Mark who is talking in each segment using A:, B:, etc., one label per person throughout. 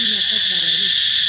A: 好きな立場でありま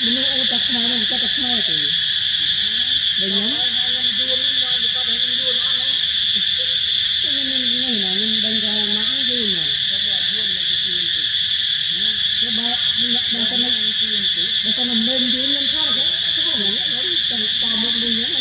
A: menuju tak semua, mereka tak semua Bukan membeli yang parah, tapi kalau nak, kalau kita mahu membeli yang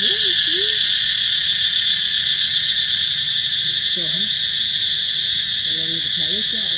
A: Thank you.